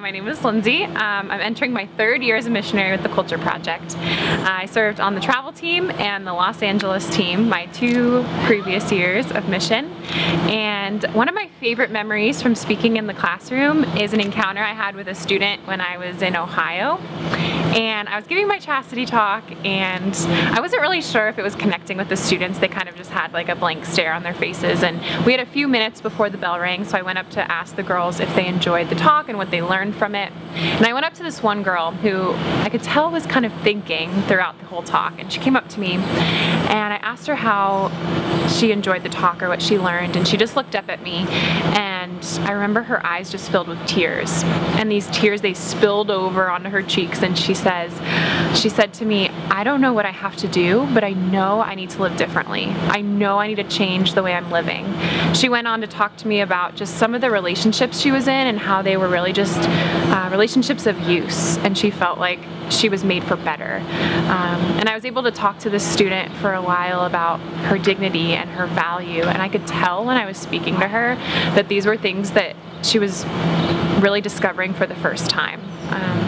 my name is Lindsay. Um, I'm entering my third year as a missionary with the Culture Project. I served on the travel team and the Los Angeles team my two previous years of mission. And one of my favorite memories from speaking in the classroom is an encounter I had with a student when I was in Ohio. And I was giving my chastity talk and I wasn't really sure if it was connecting with the students. They kind of just had like a blank stare on their faces. And we had a few minutes before the bell rang, so I went up to ask the girls if they enjoyed the talk and what they learned from it. And I went up to this one girl who I could tell was kind of thinking throughout the whole talk. And she came up to me and I asked her how she enjoyed the talk or what she learned. And she just looked up at me and I remember her eyes just filled with tears. And these tears, they spilled over onto her cheeks and she says, she said to me, I don't know what I have to do, but I know I need to live differently. I know I need to change the way I'm living. She went on to talk to me about just some of the relationships she was in and how they were really just uh, relationships of use. And she felt like she was made for better. Um, and I was able to talk to this student for a while about her dignity and her value. And I could tell when I was speaking to her that these were things that she was really discovering for the first time. Um,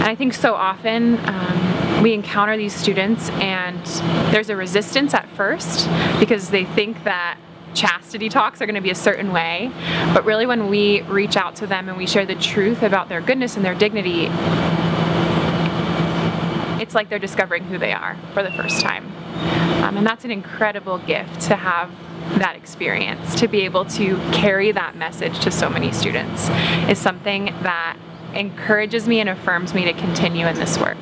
and I think so often um, we encounter these students and there's a resistance at first because they think that chastity talks are going to be a certain way, but really when we reach out to them and we share the truth about their goodness and their dignity, it's like they're discovering who they are for the first time. Um, and that's an incredible gift to have that experience, to be able to carry that message to so many students is something that encourages me and affirms me to continue in this work.